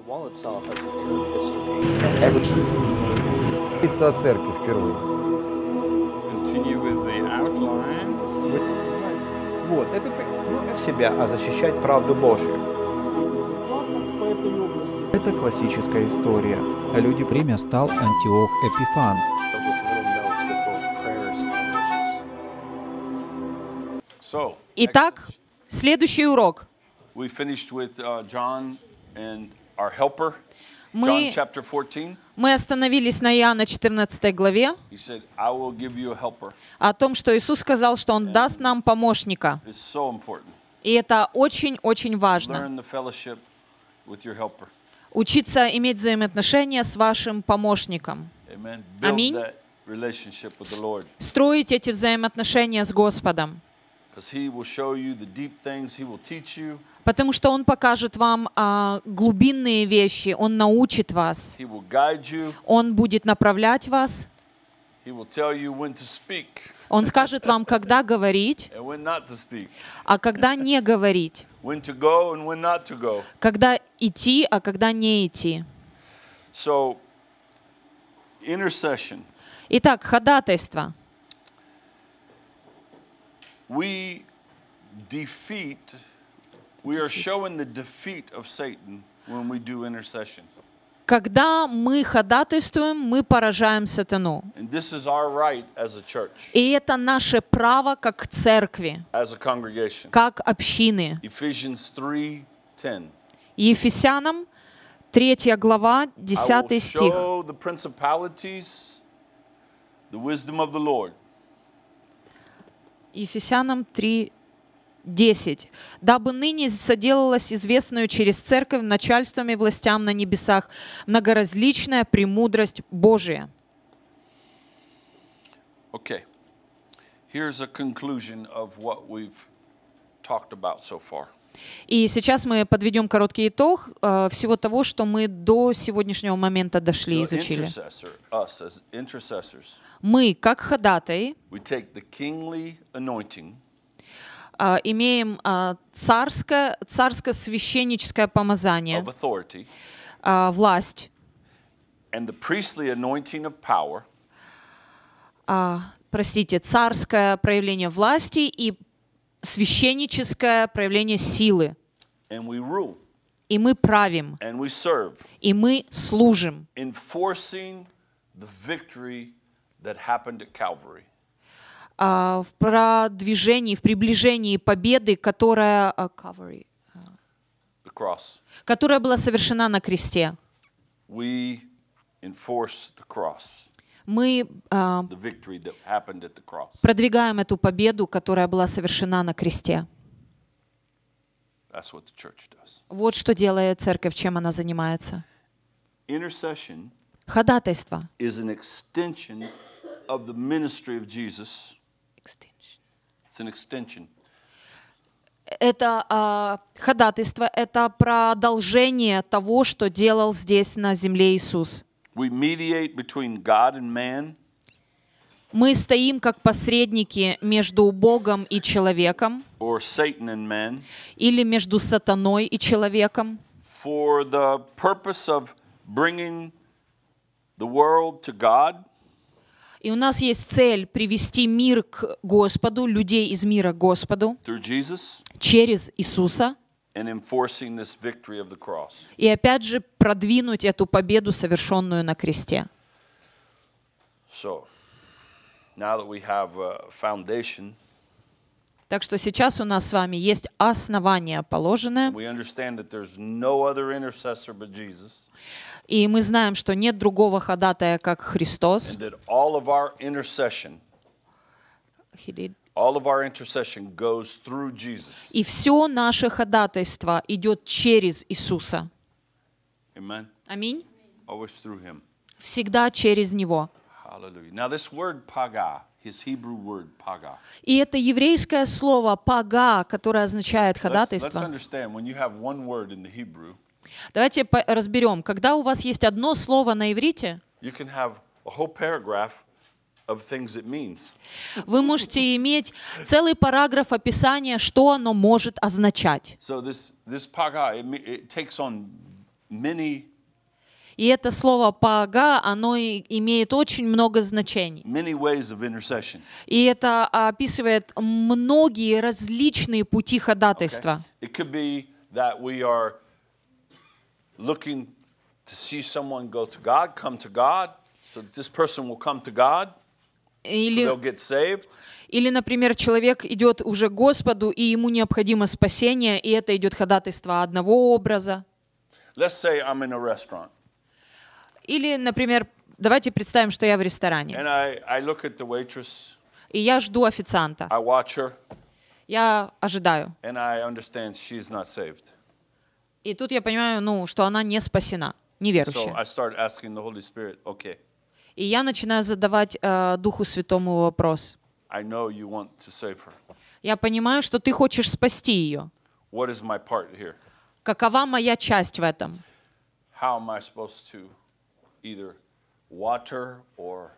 The wall itself has an Arab history. Лица о церкви впервые. Continue with the outline. Вот, это, ну, себя, а защищать правду Божью. Это классическая история. Люди время стал Антиох Эпифан. Итак, следующий урок. John and our helper. John Мы, chapter 14. мы остановились на Иоанна 14 главе He said, I will give you a helper. о том, что Иисус сказал, что Он даст нам помощника. It's so important. И это очень-очень важно. Learn the fellowship with your helper. Учиться иметь взаимоотношения с вашим помощником. Аминь. Строить эти взаимоотношения с Господом. Потому что Он покажет вам а, глубинные вещи, Он научит вас, Он будет направлять вас, Он скажет вам, когда говорить, а когда не говорить, когда идти, а когда не идти. Итак, ходатайство. We defeat, we are showing the defeat of Satan when we do intercession. Когда мы ходатайствуем, мы поражаем сатану. And this is our right as a church, И это наше право как церкви, as a congregation. как общины. Ephesians 3:10. Ефесянам 3 глава, I will 10 стих. show the principalities the wisdom of the Lord. Ефесянам 3, 10. «Дабы ныне соделалось известную через церковь начальством и властям на небесах многоразличная премудрость Божия». Okay. Here's a conclusion of what we've talked about so far. И сейчас мы подведем короткий итог э, всего того, что мы до сегодняшнего момента дошли и изучили. Мы, как anointing а, имеем царское, царско-священническое помазание, of authority а, власть, простите, царское проявление власти и священническое проявление силы. И мы правим, и мы служим, а, в продвижении, в приближении победы, которая, а, Calvary, cross. которая была совершена на кресте. We enforce the cross, Мы cross. продвигаем эту победу, которая была совершена на кресте. Вот что делает церковь, чем она занимается. Ходатайство. Это а, ходатайство, это продолжение того, что делал здесь на земле Иисус. We mediate between God and man. Мы стоим как посредники между Богом и человеком, or Satan and man. Или между сатаной и человеком, for the purpose of bringing the world to God. И у нас есть цель привести мир к Господу, людей из мира к Господу. Через Иисуса, и опять же продвинуть эту победу, совершенную на кресте. Так что сейчас у нас с вами есть основание положенное, и мы знаем, что нет другого ходатая, как Христос. And that all of our intercession, goes through Jesus. И все наше ходатайство идет через Иисуса. Amen. Аминь. Always through him. Всегда через Него. Hallelujah. Now, this word paga, his Hebrew word paga. И это еврейское слово «пага», которое означает Let's, let's ходатайство. understand when you have one word in the Hebrew, Давайте разберем. Когда у вас есть одно слово на иврите, you can have a whole paragraph of things it means. Вы можете иметь целый параграф описания, что оно может означать. So this this paga it, me- it takes on many, И это слово «пага», оно имеет очень много значений. И это описывает многие различные пути okay? ходатайства. Looking to see someone go to God, come to God, so that this person will come to God, Или, или, например, человек идет уже к Господу, и ему необходимо спасение, и это идет ходатайство одного образа. Или, например, давайте представим, что я в ресторане, I, I waitress, и я жду официанта. Her, Я ожидаю. И тут я понимаю, ну, что она не спасена, So неверующая. I start asking the Holy Spirit, okay, И я начинаю задавать э, Духу Святому вопрос. I know you want to save her. Я понимаю, что ты хочешь спасти ее. What is my part here? Какова моя часть в этом? How am I supposed to either water or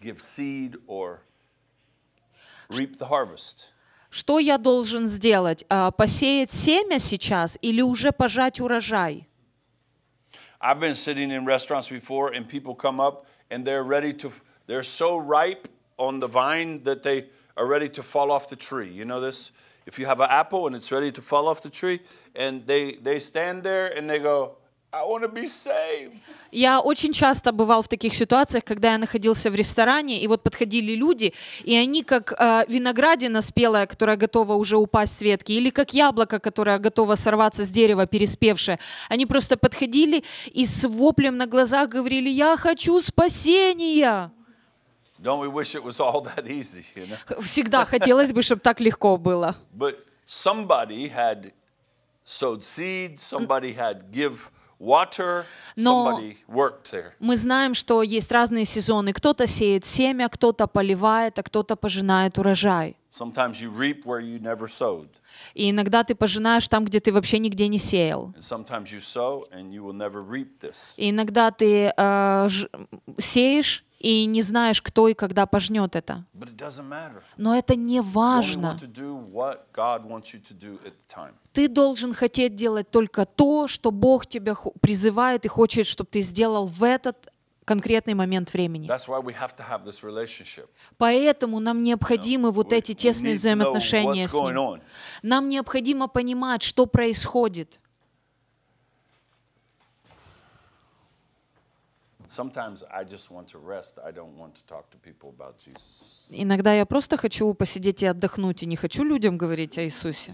give seed or reap the harvest? Что я должен сделать? А, Посеять семя сейчас или уже пожать урожай? I've been sitting in restaurants before and people come up and they're ready to, they're so ripe on the vine that they are ready to fall off the tree. You know this? If you have an apple and it's ready to fall off the tree and they, they stand there and they go, I want to be saved. Я очень часто бывал в таких ситуациях, когда я находился в ресторане, и вот подходили люди, и они как э, виноградина спелая, которая готова уже упасть с ветки, или как яблоко, которое готово сорваться с дерева, переспевшее. Они просто подходили и с воплем на глазах говорили, я хочу спасения. Don't we wish it was all that easy, you know? Всегда хотелось бы, чтобы так легко было. But somebody had sowed seed, somebody had give Но- somebody worked there. Мы знаем, что есть разные сезоны. Кто-то сеет семя, кто-то поливает, а кто-то пожинает урожай. Sometimes you reap where you never sowed. И иногда ты пожинаешь там, где ты вообще нигде не сеял. And sometimes you sow and you will never reap this. И иногда ты э, сеешь и не знаешь, кто и когда пожнет это. Но это не важно. Ты должен хотеть делать только то, что Бог тебя призывает и хочет, чтобы ты сделал в этот конкретный момент времени. Поэтому нам необходимы вот эти тесные взаимоотношения с Ним. Нам необходимо понимать, что происходит. Sometimes I just want to rest. I don't want to talk to people about Jesus. Иногда я просто хочу посидеть и отдохнуть, и не хочу людям говорить о Иисусе.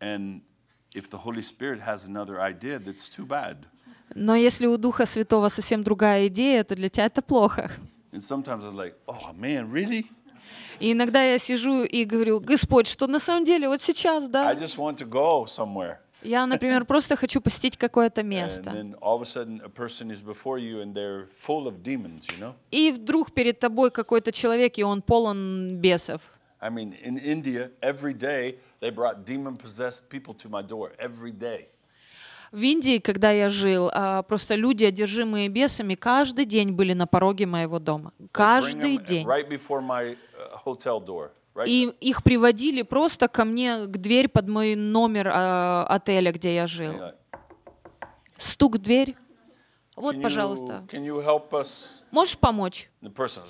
And if the Holy Spirit has another idea, that's too bad. Но если у Духа Святого совсем другая идея, то для тебя это плохо. And sometimes I'm like, oh man, really? И иногда я сижу и говорю, Господь, что на самом деле вот сейчас, I да, just want to go somewhere. Я, например, просто хочу посетить какое-то место. И вдруг перед тобой какой-то человек, и он полон бесов. I mean, in India, every day they brought demon possessed people to my door. Every day. В Индии, когда я жил, а, просто люди, одержимые бесами, каждый день были на пороге моего дома. Каждый день. Right before my uh, hotel door. И их приводили просто ко мне, к дверь под мой номер а, отеля, где я жил. Стук в дверь. Вот, "Can you- пожалуйста. Can you help us? Можешь помочь? Person,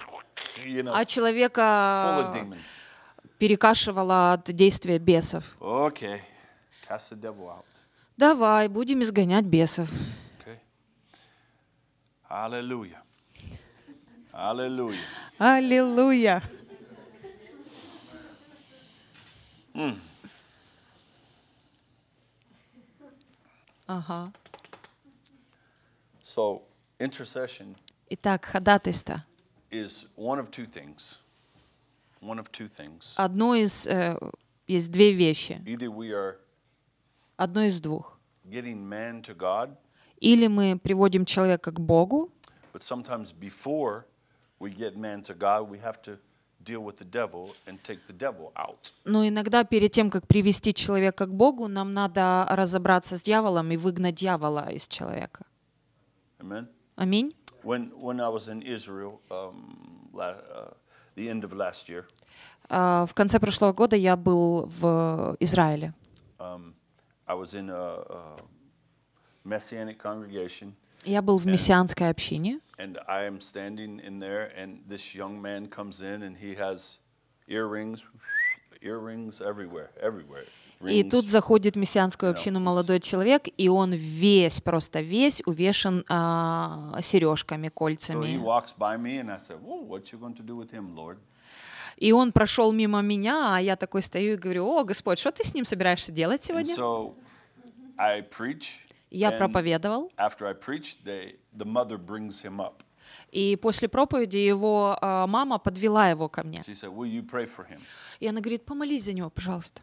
you know, А человека demons. перекашивало от действия бесов. Okay. Cast the devil out. Давай, будем изгонять бесов. Okay. Hallelujah. Hallelujah. Аллилуйя. Ага. So, intercession Итак, ходатайство. is one of two things. One of two things. Одно из, э, есть две вещи. Either we are Одно из двух. getting man to God, Или мы приводим человека к Богу, but sometimes before we get man to God, we have to deal with the devil and take the devil out. но иногда перед тем, как привести человека к Богу, нам надо разобраться с дьяволом и выгнать дьявола из человека. Amen. Аминь. В конце прошлого года я был в Израиле. um, I was in a, a messianic congregation, Я был в мессианской общине, and I am standing in there, and this young man comes in, and he has earrings, earrings everywhere, everywhere. и тут заходит в мессианскую общину молодой человек, и он весь, просто весь увешан а, сережками, кольцами. И он прошел мимо меня, а я такой стою и говорю, о, Господь, что ты с ним собираешься делать сегодня? Я проповедовал, и после проповеди его а, мама подвела его ко мне. И она говорит, помолись за него, пожалуйста.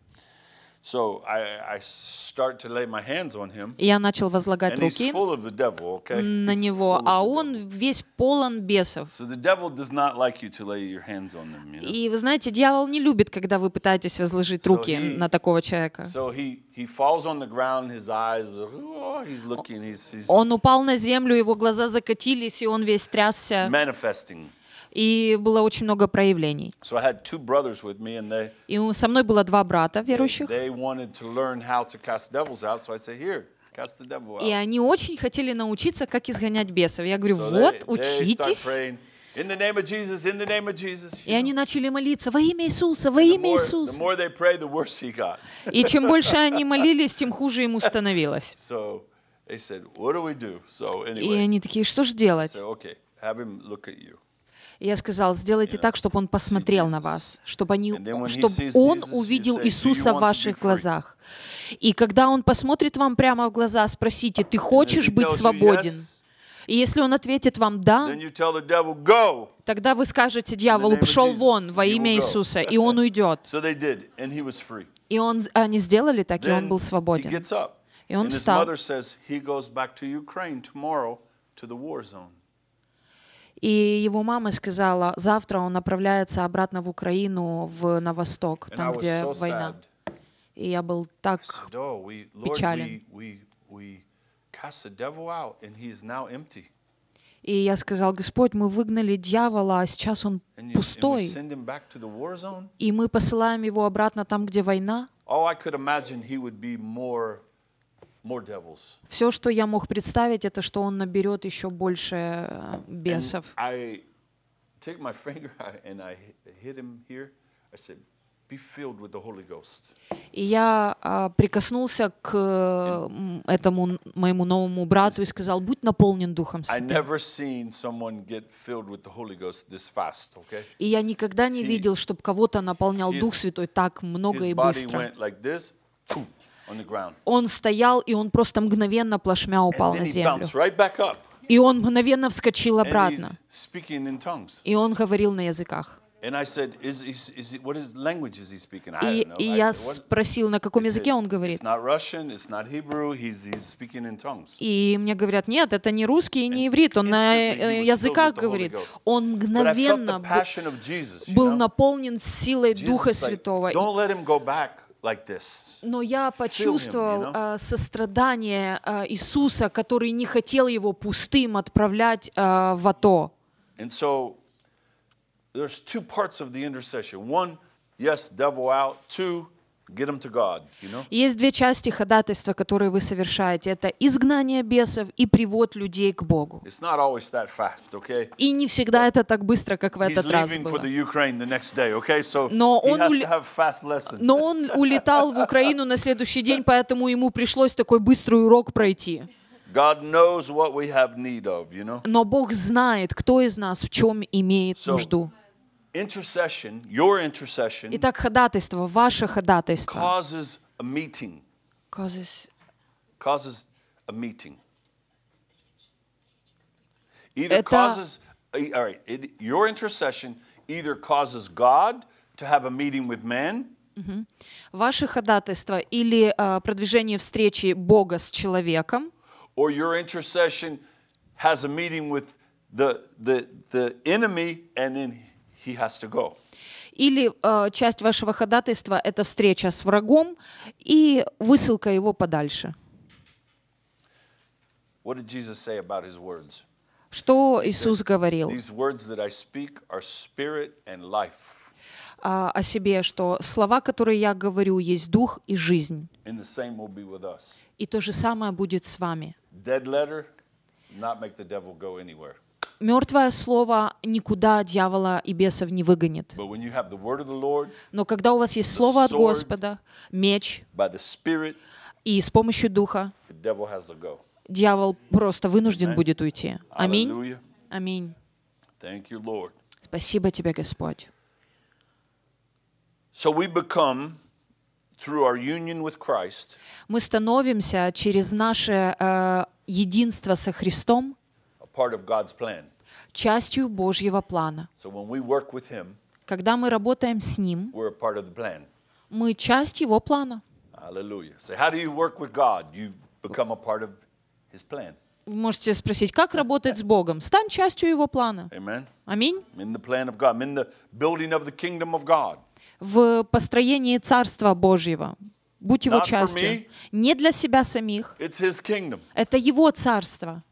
So I, I start to lay my hands on him, И я начал возлагать руки devil. Okay, на него, а он весь полон бесов. So the devil does not like you to lay your hands on them. You know? И вы знаете, дьявол не любит, когда вы пытаетесь возложить So руки he- на такого человека. So he he falls on the ground. His eyes, oh, he's looking. He's, he's Он упал на землю, его глаза закатились, и он весь трясся. manifesting. И было очень много проявлений. So I had two brothers with me, and they И со мной было два брата верующих. И они очень хотели научиться, как изгонять бесов. Я говорю, So вот, учитесь. И они начали молиться во имя Иисуса, во имя Иисуса. И чем больше они молились, тем хуже ему становилось. И они такие, что же делать? И я сказал, сделайте так, чтобы он посмотрел на вас, чтобы, они, чтобы он увидел say, "Do you Иисуса в ваших be free?" глазах. И когда он посмотрит вам прямо в глаза, спросите, ты хочешь быть свободен? И если он ответит вам «да», тогда вы скажете дьяволу, Jesus, вон во имя. Иисуса, и он уйдет. И он, они сделали так, и он был свободен. И он встал. И его мама сказала, завтра он направляется обратно в Украину, в, на восток, там, где so война. sad. И я был так... Said, "Oh, we, Lord, Печален. we, we, И я сказал, Господь, мы выгнали дьявола, а сейчас он and, you, пустой. zone." И мы посылаем его обратно там, где война. Oh, I could imagine he would be more, more devils. Все, что я мог представить, это что он наберет еще больше э, бесов. И я а, прикоснулся к этому моему новому брату и сказал, будь наполнен Духом Святым. never seen someone get filled with the Holy Ghost this fast. Okay. И я никогда не видел, чтобы кого-то наполнял Дух Святой так много и быстро. Он стоял, и он просто мгновенно плашмя упал на землю. И он мгновенно вскочил обратно. И он говорил на языках. И, я спросил, на каком языке он говорит. И мне говорят, нет, это не русский и не иврит, он на э, языках говорит. Он мгновенно был наполнен силой Духа Святого. Но я почувствовал you know? э, сострадание э, Иисуса, который не хотел его пустым отправлять э, в АТО. And so there's two parts of the intercession. One, yes, devil out. Two, God. You know. Есть две части ходатайства, которые вы совершаете. Это изгнание бесов и привод людей к Богу. It's not always that fast, okay? И не всегда это так быстро, как в этот раз было. day, okay? So Но он. Но он улетал в Украину на следующий день, поэтому ему пришлось такой быстрый урок пройти. God knows what we have need of, you know. Но Бог знает, кто из нас в чем имеет So- нужду. Intercession, your intercession, Итак, ходатайство, ваше ходатайство. causes a meeting. Causes- Causes a meeting. Either Это- causes, eh, all right, it, your intercession either causes God to have a meeting with man, Ваше ходатайство или а, продвижение встречи Бога с человеком, or your intercession has a meeting with the, the, the enemy and then he has to go. или а, часть вашего ходатайства — это встреча с врагом и высылка его подальше. What did Jesus say about his words? Что Иисус говорил? These words that I speak are spirit and life. а, о себе, что слова, которые я говорю, есть дух и жизнь. And the same will be with us. И то же самое будет с вами. Dead letter, not make the devil go anywhere. Мертвое слово никуда дьявола и бесов не выгонит. Но когда у вас есть слово от. Господа, меч, и с помощью духа, дьявол просто вынужден будет уйти. Аминь. Аминь. Спасибо тебе, Господь. So we become, through our union with Christ, Мы становимся через наше э, единство со Христом part of God's plan. частью Божьего плана. So when we work with Him, Когда мы работаем с Ним, we're a part of the plan. мы часть Его плана. Hallelujah. So how do you work with God? You become a part of His plan. Вы можете спросить, как работать с Богом? Стань частью Его плана. Аминь. В построении Царства Божьего. Будь Его частью. Не для себя самих. It's His kingdom. Это Его Царство.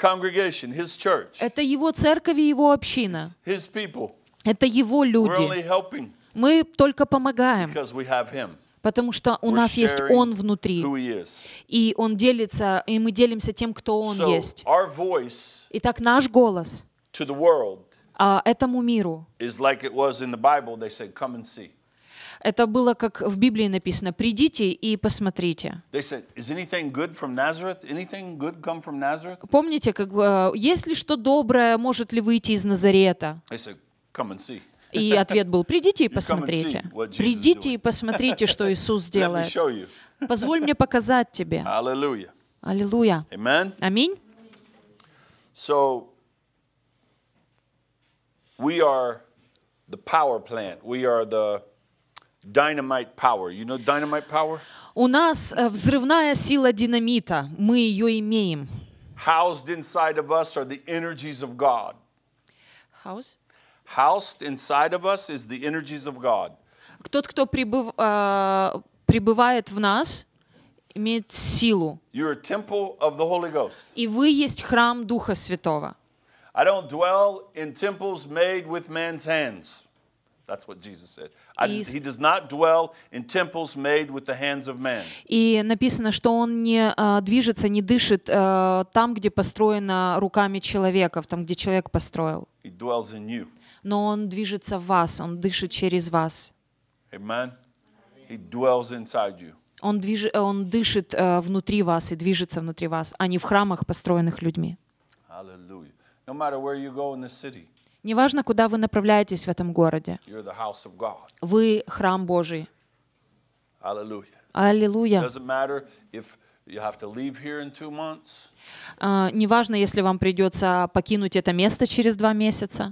It's congregation, His church, Это Его церковь и Его община. His people. Это Его We're люди. only helping Мы только помогаем, because we have Him. потому что у We're нас есть Он внутри. Who He is. И Он делится, и мы делимся тем, кто Он So есть. our voice Итак, наш голос to the world а, этому миру, is like it was in the Bible. They said, "Come and see." Это было, как в Библии написано, «Придите и посмотрите». Помните, как, э, есть ли что доброе, может ли выйти из Назарета? И ответ был, придите и посмотрите. Придите и посмотрите, что Иисус делает. Позволь мне показать тебе. Аллилуйя. Amen. Аминь. So we are the power plant. We are the dynamite power. You know dynamite power? У нас э, взрывная сила динамита. Мы ее имеем. Housed inside of us are the energies of God. House? Housed inside of us is the energies of God. Тот, кто прибыв- э, пребывает в нас, имеет силу. You're a temple of the Holy Ghost. И вы есть храм Духа Святого. I don't dwell in temples made with man's hands. That's what Jesus said. I, he does not dwell in temples made with the hands of man. И написано, что он не э, движется, не дышит э, там, где построено руками человеков, там, где человек построил. He dwells in you. Но он движется в вас, он дышит через вас. Amen. He dwells inside you. Он, движ... э, он дышит э, внутри вас и движется внутри вас, а не в храмах, построенных людьми. Hallelujah. No matter where you go in this city, Неважно, куда вы направляетесь в этом городе, вы храм Божий. Аллилуйя. А, Неважно, если вам придется покинуть это место через два месяца,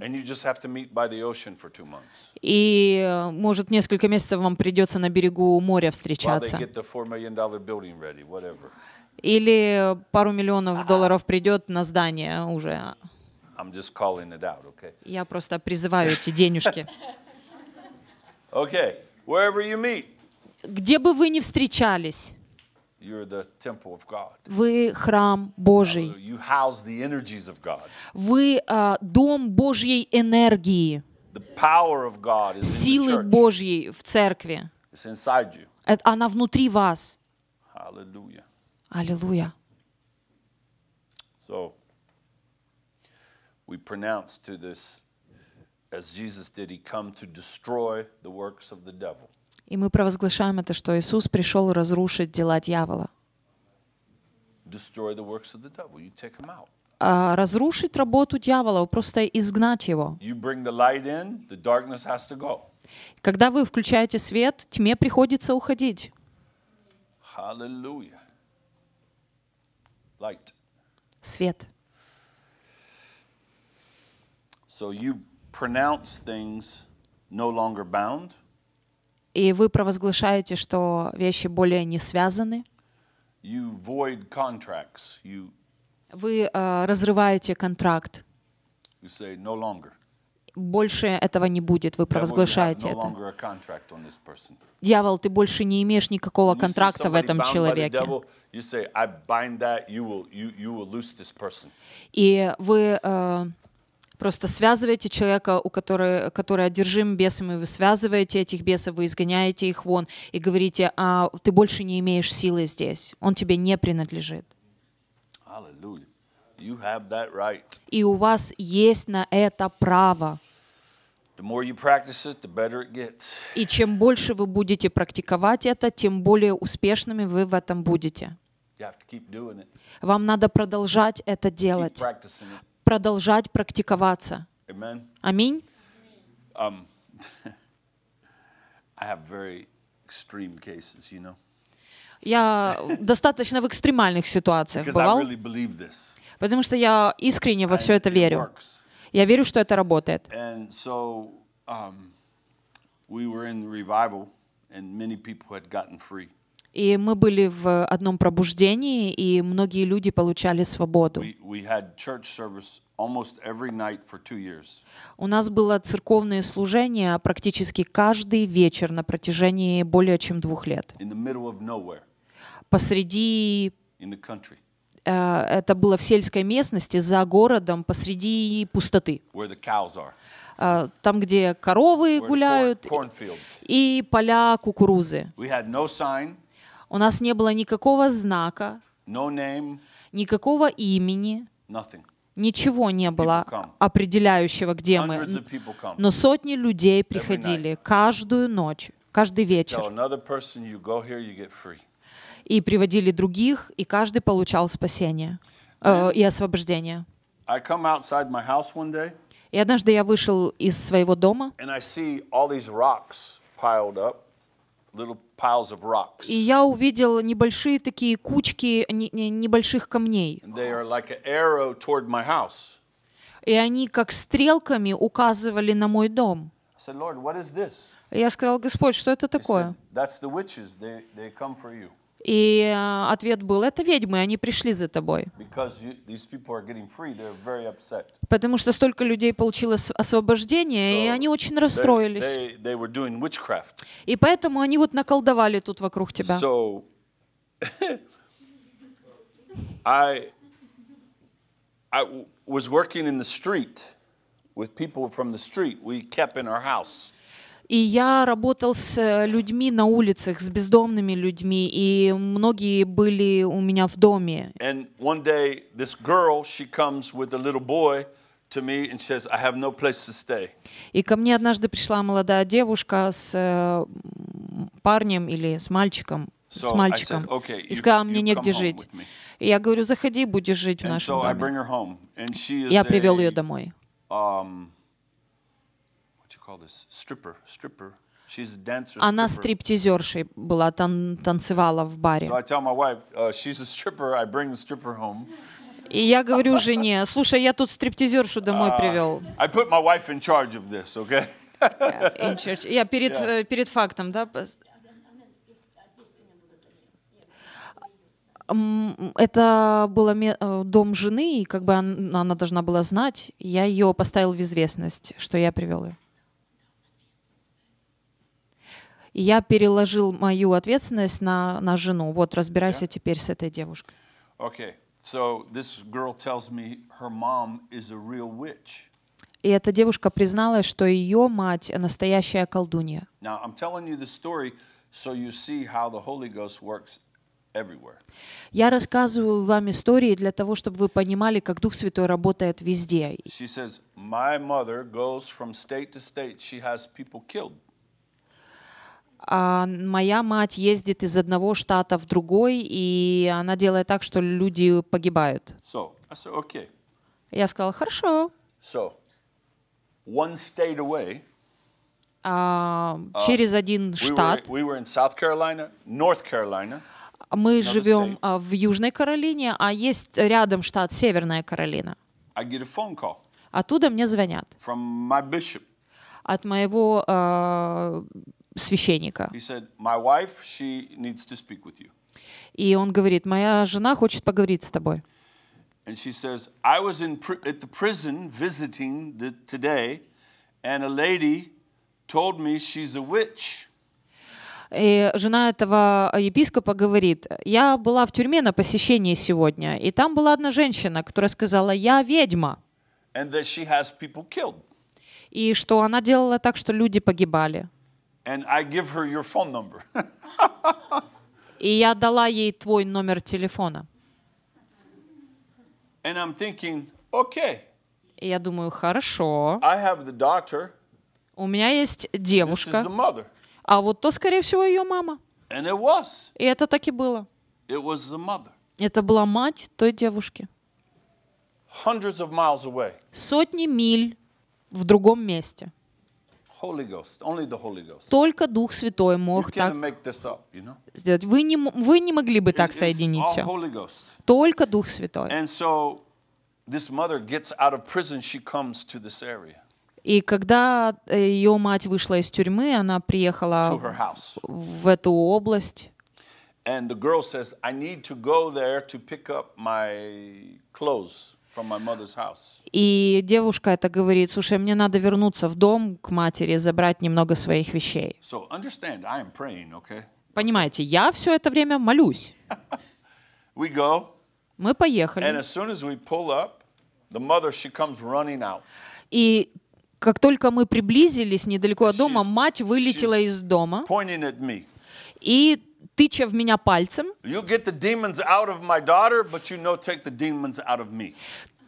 и, э, может, несколько месяцев вам придется на берегу моря встречаться, get the $4 million building ready, whatever. или пару миллионов долларов придет на здание уже. I'm just calling it out, okay? Я просто призываю эти денежки. Okay, wherever you meet, Где бы вы ни встречались, you're the temple of God. вы храм Божий. You house the energies of God. Вы а, дом Божьей энергии, The power of God is in the силы church. Божьей в церкви. It's inside you. Э, Она внутри вас. Аллилуйя. So we pronounce to this, as Jesus did, he come to destroy the works of the devil. И мы провозглашаем это, что Иисус пришел разрушить дела дьявола. Destroy the works of the devil. You take him out. А разрушить работу дьявола, просто изгнать его. You bring the light in, the darkness has to go. Когда вы включаете свет, тьме приходится уходить. Hallelujah. Light. Свет. So you pronounce things no longer bound. И вы провозглашаете, что вещи более не связаны. You void contracts. You, Вы э, разрываете контракт. you say no longer. Больше этого не будет. Вы провозглашаете no это. Дьявол, ты больше не имеешь никакого контракта в этом человеке. devil, You say, I bind that, you will, you, you will loose this person. И вы э, Просто связываете человека, у которого, который одержим бесами, вы связываете этих бесов, вы изгоняете их вон и говорите, а ты больше не имеешь силы здесь, он тебе не принадлежит. И у вас есть на это право. И чем больше вы будете практиковать это, тем более успешными вы в этом будете. Вам надо продолжать это делать. Продолжать практиковаться. Аминь. Um, Я достаточно в экстремальных ситуациях бывал, потому что я искренне во все это верю. Я верю, что это работает. Um, we were in revival, and many people had gotten free. И мы были в одном пробуждении, и многие люди получали свободу. У нас было церковное служение практически каждый вечер на протяжении более чем двух лет. Посреди, э, это было в сельской местности, за городом, посреди пустоты. Э, Там, где коровы гуляют и поля кукурузы. У нас не было никакого знака, no name, никакого имени, nothing. ничего не было определяющего, где мы. Но сотни людей приходили каждую ночь, каждый вечер. И приводили других, и каждый получал спасение э, и освобождение. И однажды я вышел из своего дома, and I see all these rocks piled up, little piles of rocks. И я увидел небольшие такие кучки не- не- небольших камней. Like. И они как стрелками указывали на мой дом. I said, я сказал, Господь, что это такое? said, И э, ответ был, это ведьмы, они пришли за тобой. Потому что столько людей получило освобождение, и они очень расстроились. И поэтому они вот наколдовали тут вокруг тебя. I I was working in the street with people from the street. We kept in our house. И я работал с э, людьми на улицах, с бездомными людьми, и многие были у меня в доме. And one day, this girl, she comes with a little boy to me and says, I have no place to stay. И ко мне однажды пришла молодая девушка с э, парнем или с мальчиком, So с мальчиком, said, "Okay, и сказала, мне негде жить. with me." И я говорю, заходи, будешь жить в нашем so доме. home, Я привел ее домой. um, what you call this? Stripper, stripper. She's a dancer. Она стриптизершей была, тан- танцевала в баре. So I tell my wife, uh, she's a stripper. I bring the stripper home. И я говорю жене, слушай, я тут стриптизершу домой привел. This, okay? In church. Я перед, э, перед фактом, да? Это был дом жены, и как бы он- она должна была знать. Я ее поставил в известность, что я привел ее. И я переложил мою ответственность на, на жену. Вот, разбирайся теперь с этой девушкой. Okay. So this girl tells me her mom is a real witch. И эта девушка призналась, что ее мать настоящая колдунья. Now I'm telling you this story so you see how the Holy Ghost works everywhere. Я рассказываю вам истории для того, чтобы вы понимали, как Дух Святой работает везде. She says, My mother goes from state to state. She has people killed. А моя мать ездит из одного штата в другой, и она делает так, что люди погибают. So I said, Okay. Я сказала, хорошо. So one state away, А, через один we were, штат we were in South Carolina, North Carolina. мы живем state. а, в Южной Каролине, а есть рядом штат Северная Каролина. I get a phone call Оттуда мне звонят from my bishop. от моего а, священника. И он говорит, моя жена хочет поговорить с тобой. And she says, I was in pri- at the prison visiting the, today, and a lady told me she's a witch. И жена этого епископа говорит, я была в тюрьме на посещении сегодня, и там была одна женщина, которая сказала, я ведьма. И что она делала так, что люди погибали. And I give her your phone number. И я дала ей твой номер телефона. and I'm thinking, okay, И я думаю, хорошо, I have the doctor, у меня есть this is девушка, the mother. а вот то, скорее всего, ее мама. And it was. И это так и было. It was the mother. Это была мать той девушки. Hundreds of miles away. Сотни миль в другом месте. Только Дух Святой мог так сделать. Вы не, вы не могли бы так соединить все. Только Дух Святой. И когда ее мать вышла из тюрьмы, она приехала в эту область. And the girl says, I need to go there to pick up my clothes И девушка это говорит, слушай, мне надо вернуться в дом к матери, забрать немного своих вещей. So praying, okay? Понимаете, я все это время молюсь. Go, Мы поехали. as as up. И как только мы приблизились недалеко от дома, мать вылетела из дома и, тыча в меня пальцем,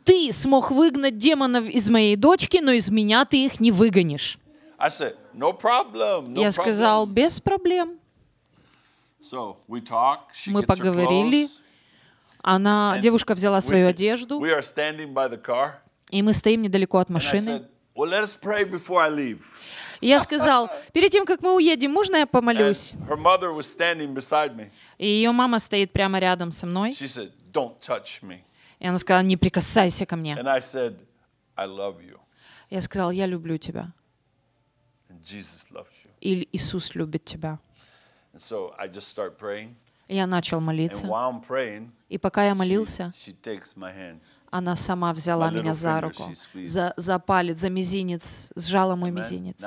ты смог выгнать демонов из моей дочки, но из меня ты их не выгонишь. Said, No problem. No Я сказал, без проблем. So talk. Мы поговорили. Она, девушка взяла свою we- одежду, и мы стоим недалеко от машины. said, Well, И я сказал, перед тем, как мы уедем, можно я помолюсь? И ее мама стоит прямо рядом со мной. She said, Don't touch me. И она сказала, не прикасайся ко мне. And I said, I love you. Я сказал, я люблю тебя. And Jesus loves you. Или Иисус любит тебя. And so I just start praying. И Я начал And молиться. while I'm praying, И пока я she, молился, she takes my hand. Она сама взяла меня за руку, за, за палец, за мизинец, сжала мой мизинец.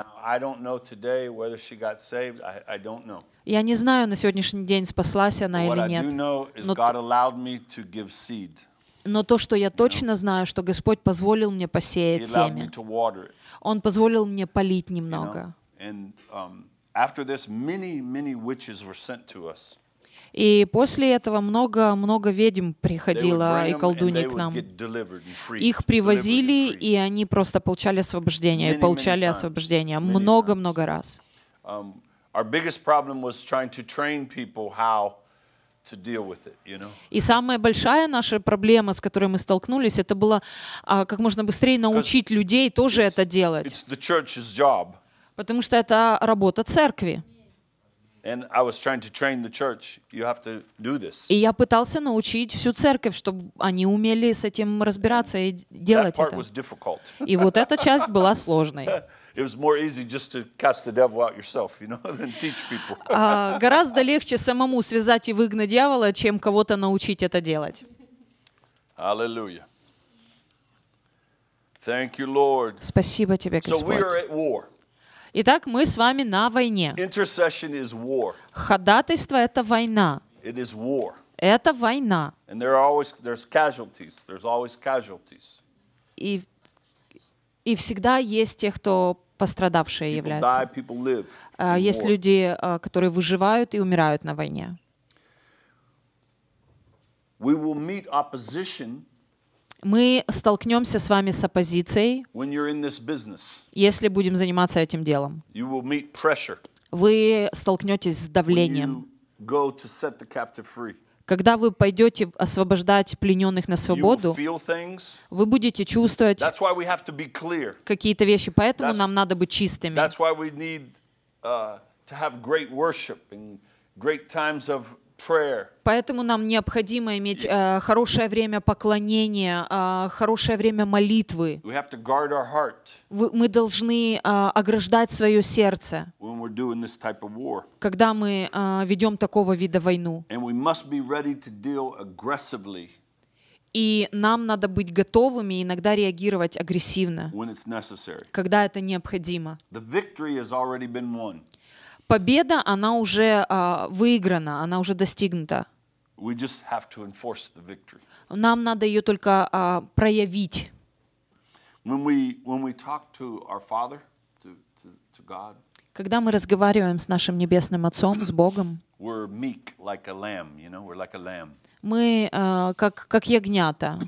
Я не знаю на сегодняшний день, спаслась она или нет. Но то, что я точно знаю, что Господь позволил мне посеять семя. Он позволил мне полить немного. И после этого много-много ведьм приходило и they к нам. Их привозили, и они просто получали освобождение, и получали освобождение много-много раз. Um? И самая большая наша проблема, с которой мы столкнулись, это было а, как можно быстрее научить людей тоже это делать. Потому что это работа церкви. И я пытался научить всю церковь, чтобы они умели с этим разбираться и делать это. И вот эта часть была сложной. It was more easy just to cast the devil out yourself, you know, than teach people. Гораздо легче самому связать и выгнать дьявола, чем кого-то научить это делать. Lord. Спасибо тебе, So we Господь. Итак, мы с вами на войне. Ходатайство — это война. Это война. And there are always there's casualties. There's always casualties. И, и всегда есть те, кто пострадавшие являются. А, Есть люди, а, которые выживают и умирают на войне. We will meet opposition Мы столкнемся с вами с оппозицией, если будем заниматься этим делом. Вы столкнетесь с давлением. Когда вы пойдете освобождать плененных на свободу, вы будете чувствовать какие-то вещи, поэтому That's- нам надо быть чистыми. That's why we need uh, to have great worship and great times of prayer. Поэтому нам необходимо иметь э, хорошее время поклонения, э, хорошее время молитвы. Вы- мы должны э, ограждать свое сердце, когда мы э, ведем такого вида войну. И нам надо быть готовыми иногда реагировать агрессивно, когда это необходимо. Победа, она уже э, выиграна, она уже достигнута. Нам надо ее только э, проявить. When we when we talk to our Father, to, to, to God, Когда мы разговариваем с нашим Небесным Отцом, с Богом, we're meek like a lamb, you know, we're like a lamb. мы э, как, как ягнята.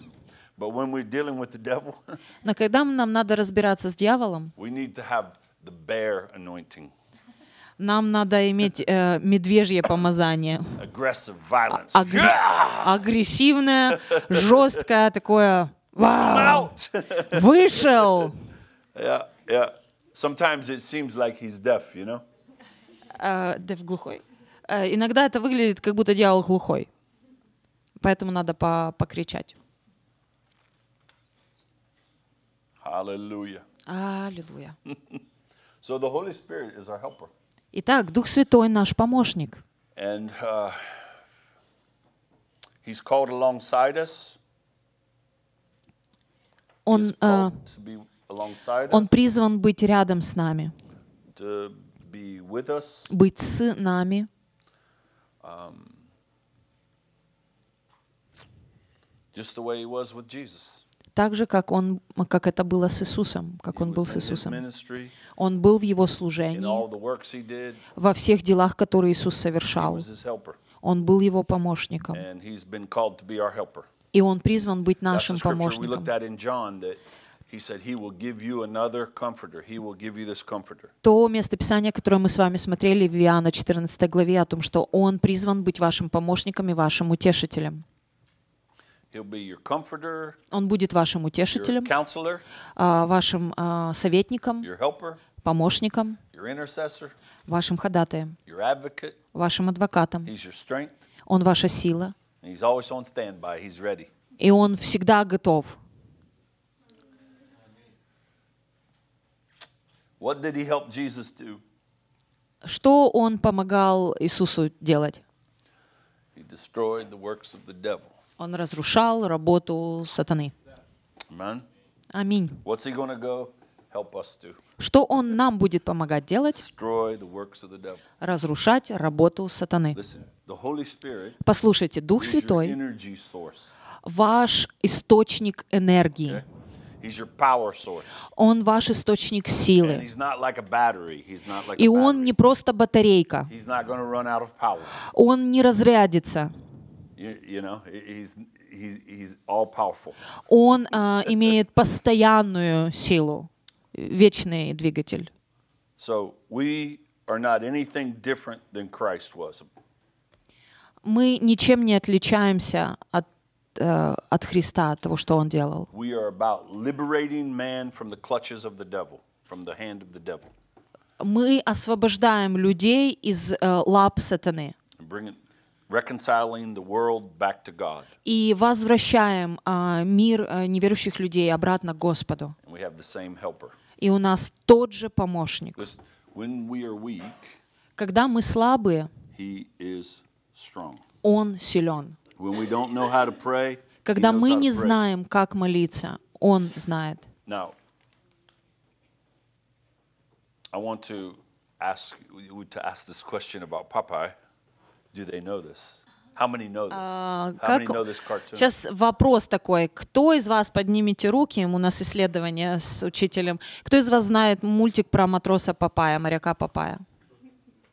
But when we're dealing with the devil, Но когда нам надо разбираться с дьяволом, we need to have the bear anointing, нам надо иметь э, медвежье помазание. Агр- Агрессивное, жесткое такое. Вау! Вышел! yeah, yeah. Sometimes it seems like he's deaf, you know. Э, глухой. Э, иногда это выглядит, как будто дьявол глухой. Поэтому надо по- покричать. Hallelujah. Аллилуйя. So the Holy Spirit is our helper, Итак, Дух Святой наш помощник. and uh, he's called alongside us. Он, alongside он призван быть рядом с нами, быть с нами, just the way he was with Jesus. так же, как, он, как это было с Иисусом, как He он был с Иисусом. Он был в Его служении, во всех делах, которые Иисус совершал. Он был Его помощником. И Он призван быть нашим помощником. То местописание, которое мы с вами смотрели в Иоанна 14 главе, о том, что Он призван быть вашим помощником и вашим утешителем. Он будет вашим утешителем, а, вашим а, советником, помощником, вашим ходатаем, вашим адвокатом. Он ваша сила, и Он всегда готов. Что Он помогал Иисусу делать? Он разрушал работу сатаны. Amen. Аминь. Что Он нам будет помогать делать? Разрушать работу сатаны. Послушайте, Дух Святой ваш источник энергии. Он ваш источник силы. И он не просто батарейка. Он не разрядится. Он а, имеет постоянную силу, вечный двигатель. So we are not anything different than Christ was. Мы ничем не отличаемся от, э, от Христа, от того, что Он делал. We are about liberating man from the clutches of the devil, from the hand of the devil, Мы освобождаем людей из э, лап сатаны reconciling the world back to God. и возвращаем а, мир э, неверующих людей обратно к Господу. And we have the same helper. И у нас тот же помощник. Когда мы слабые. Он силен. Когда мы не знаем, как молиться, Он знает. Now, I want to ask you to ask this question about Popeye. Do they know this? How many know this? А, как- know this cartoon? Сейчас вопрос такой. Кто из вас, поднимите руки, у нас исследование с учителем, кто из вас знает мультик про матроса Папая, моряка Папая?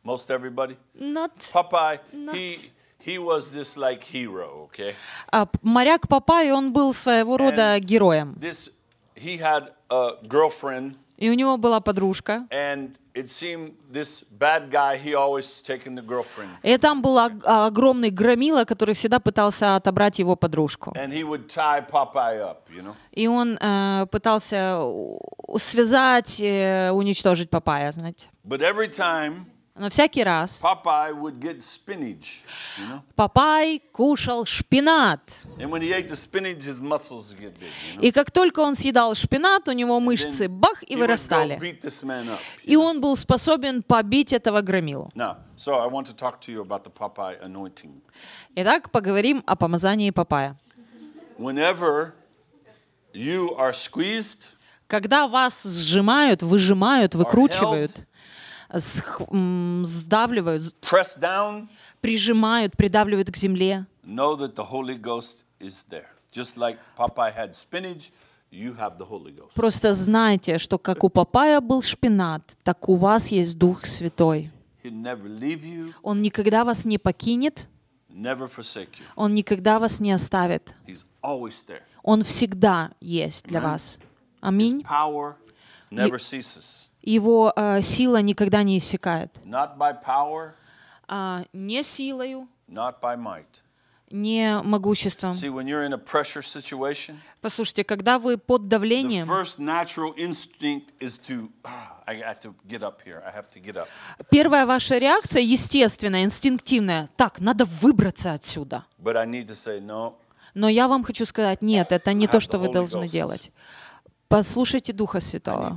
Most everybody. Not. Popeye, Not- he he was this like hero. Okay, А, моряк Папай, он был своего рода героем. this he had a girlfriend, И у него была подружка. И там был ог- огромный громила, который всегда пытался отобрать его подружку. И он э, пытался связать, э, уничтожить Папая, знаете. Но всякий раз Popeye would get spinach, you know. Папай кушал шпинат. Spinach, big. You know? И как только он съедал шпинат, у него мышцы бах и вырастали. up. И он был способен побить этого громилу. Now, so to to. Итак, поговорим о помазании Папая. Когда вас сжимают, выжимают, выкручивают, сдавливают, прижимают, придавливают к земле, know that the Holy Ghost is there. Just like Popeye had spinach, you have the Holy Ghost. Просто знайте, что как у Папая был шпинат, так у вас есть Дух Святой. Он никогда вас не покинет. Он никогда вас не оставит. He's always there. Он всегда есть для вас. Аминь. Его э, сила никогда не иссякает. Power, А, не силою, не могуществом. See, Послушайте, когда вы под давлением, to, ah, первая ваша реакция естественная, инстинктивная. Так, надо выбраться отсюда. Say, no, Но я вам хочу сказать, нет, это не то, что вы должны делать. Послушайте Духа Святого.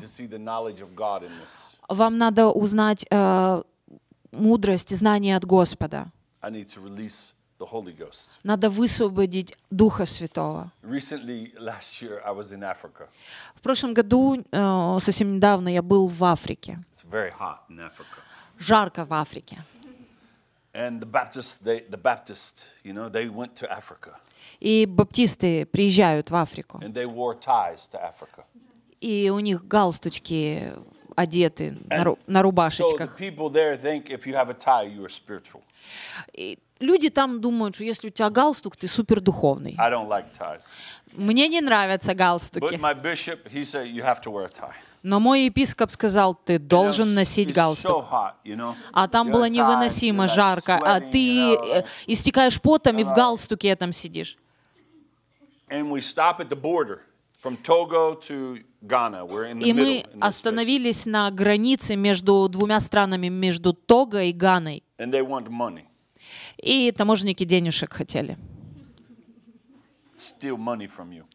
Вам надо узнать э, мудрость, знание от Господа. Надо высвободить Духа Святого. В прошлом году, э, совсем недавно, я был в Африке. Жарко в Африке. And the Baptists, they, the Baptists, you know, they went to Africa И баптисты приезжают в Африку. and. И у них галстучки одеты на, ру- на So рубашечках. spiritual. И люди там думают, что если у тебя галстук, ты супер духовный. Like. Мне не нравятся галстуки. bishop, said. Но мой епископ сказал, ты должен You know, носить it's so галстук. hot, you know. А там You're было невыносимо like жарко, а sweating, ты you know, э, истекаешь потом и в Right. галстуке этом сидишь. And we stop at the border from Togo to Ghana. We're in the И мы остановились на границе между двумя странами, между Того и Ганой. And they want money. И таможенники денежек хотели. Steal money from you.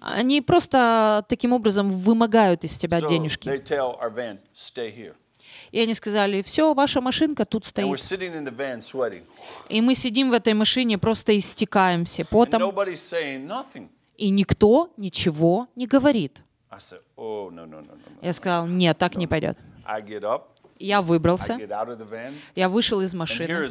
Они просто таким образом вымогают из тебя So денежки. they tell our van, stay here. И они сказали, все, ваша машинка тут стоит. И мы сидим в этой машине, просто истекаем все And потом. И никто ничего не говорит. Said, oh, no, no, no, no, no. Я сказал, нет, так не пойдет. Я выбрался, я вышел из машины.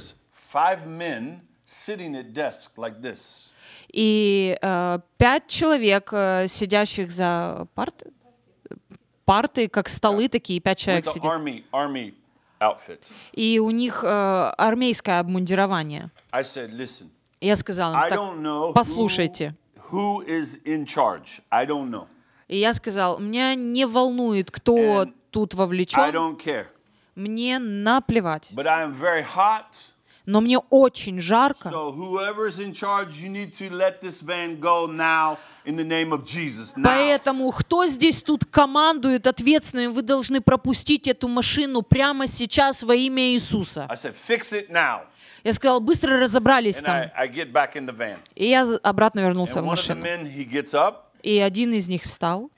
И э, пять человек, э, сидящих за партой, парты, как столы такие, пять человек сидит. army, army outfit. И у них э, армейское обмундирование. I said, listen, Я сказала I им, так, know who, послушайте. who is in charge. I don't know. И я сказал, меня не волнует, кто And тут I вовлечен, don't care. мне наплевать. But I am very hot. Но мне очень жарко, поэтому кто здесь тут командует ответственным, вы должны пропустить эту машину прямо сейчас во имя Иисуса. Я сказал, быстро разобрались там. И я обратно вернулся And в машину. И один из них встал,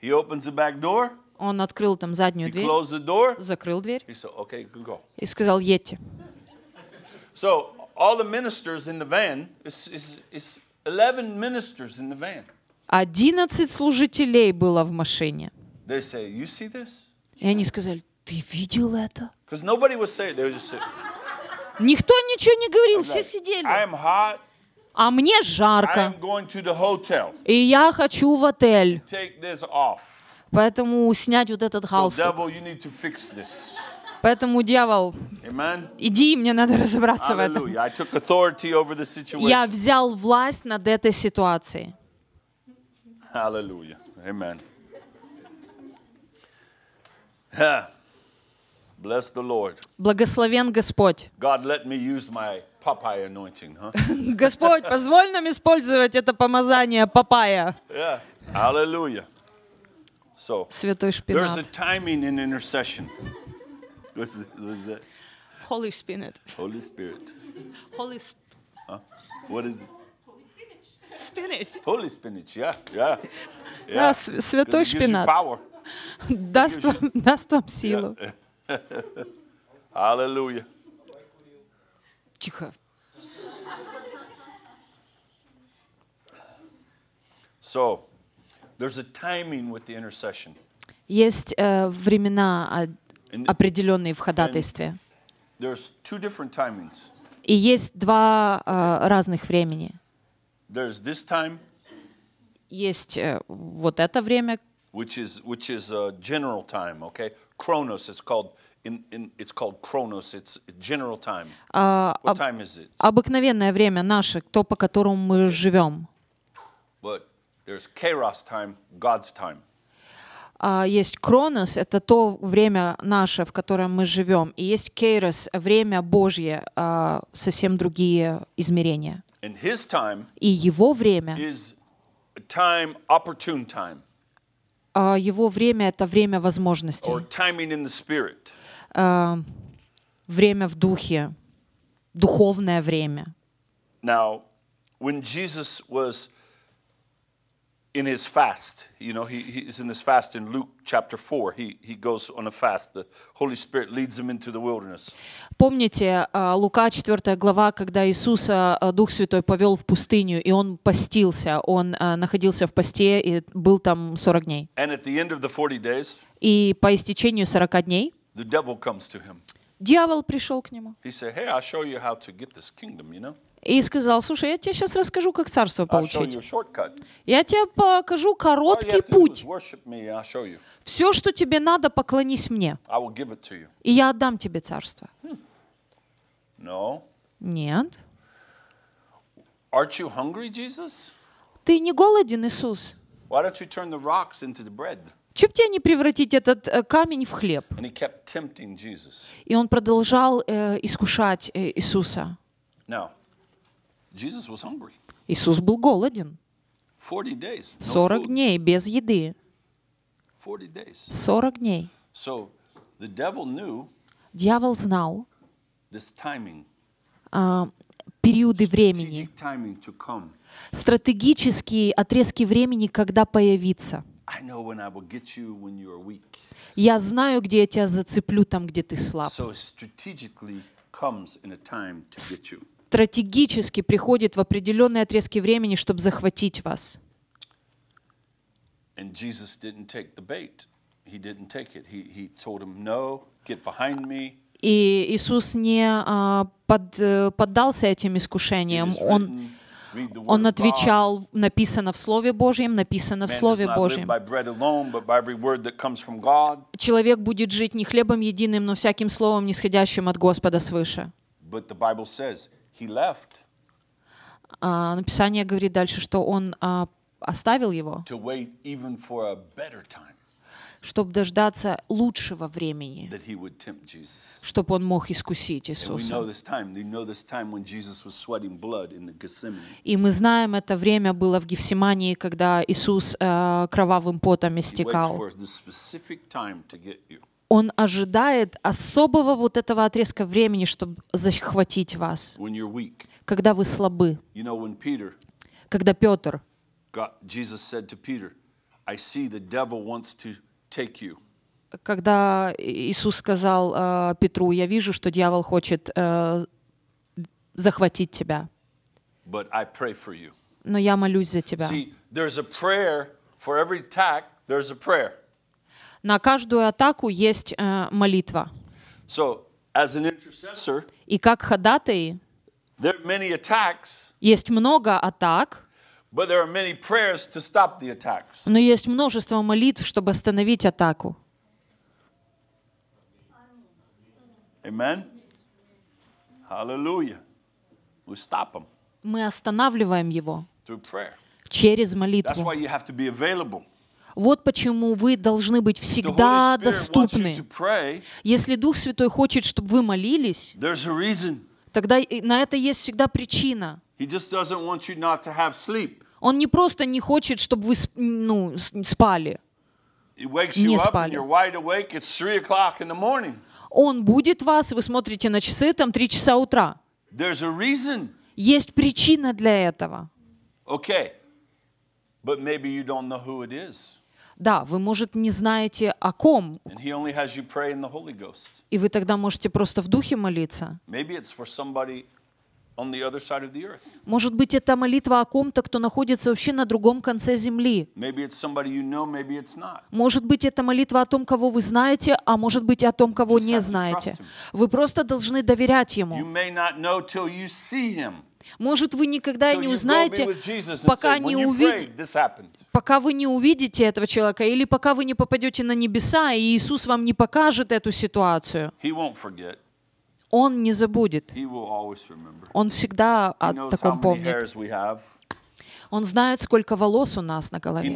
он открыл там заднюю дверь, закрыл дверь. И сказал, едьте. So all the ministers in the van, it's, it's, it's 11 ministers in the van. Одиннадцать служителей было в машине. They say, you see this? И они сказали, ты видел это? Because nobody was saying, they were just Никто ничего не говорил, все I сидели. am hot. А мне I жарко. am going to the hotel. И я хочу в отель. Take this off. Поэтому снять вот этот So галстук. devil, you need to fix this. Поэтому, дьявол, иди, мне надо разобраться в этом. Hallelujah. The situation. Я взял власть над этой ситуацией. Hallelujah. Amen. Bless the Lord. Благословен Господь. God, let me use my Popeye anointing, huh? Господь, позволь нам использовать это помазание папая. yeah. Hallelujah. So, Святой there's a шпинат. timing in intercession. What's, it- what's that? Holy spinach. Holy Spirit. Holy Huh? What is it? spinach. Holy spinach. Yeah, yeah. Да, yeah. с- 'Cause святой it gives you шпинат. power. Даст вам, даст вам силу. Hallelujah. Тихо. So, there's a timing with the intercession. Есть э, времена а, And определенные в ходатайстве. И есть два э, разных времени. Есть э, вот это время, which is which is uh, general time. Okay, Chronos. It's called in, in it's called Chronos. It's general time. а, What time is it? обыкновенное время наше, то, по которому мы живем. But there's Kairos time, God's time. А, есть Кронос, это то время наше, в котором мы живем, и есть Кейрос, время Божье, а, совсем другие измерения. И его время, time, opportune time, а, его время это время возможностей, or timing in the spirit. а, время в духе, духовное время. Now, when Jesus was in his fast, you know, he, he's in this fast in Luke chapter 4. He, he goes on a fast. The Holy Spirit leads him into the wilderness. Помните а, Лука 4 глава, когда Иисуса а, Дух Святой повел в пустыню, и он постился, он а, находился в посте и был там 40 дней. And at the end of the 40 days, И по истечению 40 дней the devil comes to him. дьявол пришел к нему He said, Hey, I'll show you how to get this kingdom, you know? И сказал, слушай, я тебе сейчас расскажу, как царство получить. Я тебе покажу короткий is путь. Все, что тебе надо, поклонись мне, и я отдам тебе царство. Нет. Ты не голоден, Иисус? Бы тебе не превратить этот э, камень в хлеб? И он продолжал э, искушать э, Иисуса. Now. Иисус был голоден. 40 days. No 40 food. дней без еды. 40 days. 40 дней. Дьявол знал а, периоды времени, стратегические отрезки времени, когда появиться. Я знаю, где я тебя зацеплю, там, где ты слаб. Стратегически приходит в определенные отрезки времени, чтобы захватить вас. And Jesus didn't take the bait. He didn't take it. He, he told him, No, get behind me. И Иисус не а, под- э, поддался этим искушениям. Он, он отвечал, написано в Слове Божьем, написано в Слове Божьем. Человек будет жить не хлебом единым, но всяким словом, нисходящим от Господа свыше. But the Bible says he left А, Написание говорит дальше, что он а, оставил его, to wait even for a better time чтобы дождаться лучшего времени, that he would tempt Jesus. чтобы он мог искусить Иисуса. И мы знаем, это время было в Гефсимании, когда Иисус э, кровавым потом He waits истекал. for the specific time to get you. Он ожидает особого вот этого отрезка времени, чтобы захватить вас, когда вы слабы. You know, Peter, Когда Петр, Peter, когда Иисус сказал э, Петру, я вижу, что дьявол хочет э, захватить тебя, но я молюсь за тебя. See, there's a prayer for every attack, there's a prayer. На каждую атаку есть э, молитва. So, as an intercessor, И как ходатаи there are many attacks, есть много атак, but there are many prayers to stop the attacks. но есть множество молитв, чтобы остановить атаку. Amen? Hallelujah. We stop them Мы останавливаем его через That's молитву. why you have to be available. Вот почему вы должны быть всегда доступны. Если Дух Святой хочет, чтобы вы молились, тогда на это есть всегда причина. Он не просто не хочет, чтобы вы ну, спали. Не спали. Он будет вас, вы смотрите на часы, там 3 часа утра. Есть причина для этого. Okay. But maybe you don't know who it is. Да, вы, может, не знаете о ком, и вы тогда можете просто в духе молиться. Может быть, это молитва о ком-то, кто находится вообще на другом конце земли. Может быть, это молитва о том, кого вы знаете, а может быть, о том, кого не знаете. Вы просто должны доверять ему. Может, вы никогда Till не узнаете, пока не happened. пока вы не увидите этого человека, или пока вы не попадете на небеса, и Иисус вам не покажет эту ситуацию. Он не забудет. Он всегда о таком помнит. Он знает, сколько волос у нас на голове.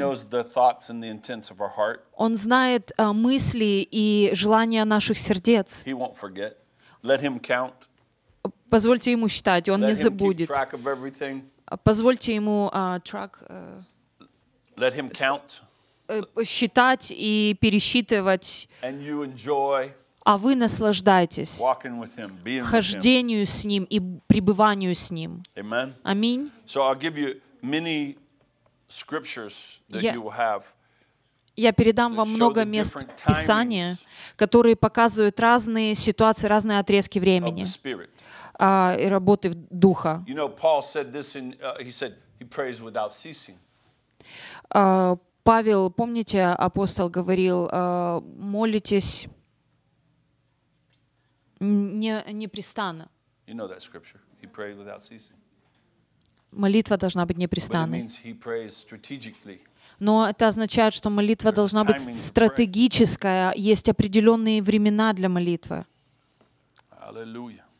Он знает а, мысли и желания наших сердец. Let him count. Позвольте ему считать, он Let не забудет. track. А, Позвольте ему him count. э, считать и пересчитывать, а вы наслаждайтесь him, хождению с ним и пребыванию с ним. Amen. Аминь. So I'll give you many scriptures that Я- you will have. Я передам вам много мест Писания, которые показывают разные ситуации, разные отрезки времени. А, и работы Духа. You know, Paul said this in, uh, he said, he prays without ceasing. А, Павел, помните, апостол говорил, а, молитесь не, непрестанно. You know that scripture. He prayed without ceasing. Молитва должна быть непрестанной. Но это означает, что молитва должна быть стратегическая, есть определенные времена для молитвы. Hallelujah. Amen.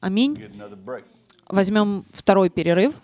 Аминь. Возьмем второй перерыв.